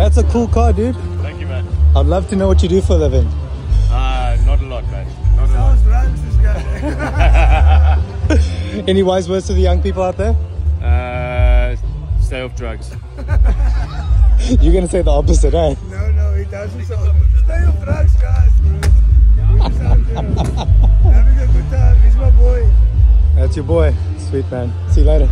That's a cool car, dude. Thank you, man. I'd love to know what you do for a living. Uh, not a lot, man. Not a lot. Drugs, this guy. Any wise words to the young people out there? Uh, stay off drugs. You're gonna say the opposite, eh? no, no, he doesn't. So stay off drugs, guys, bro. Having a good time. He's my boy. That's your boy. Sweet man. See you later.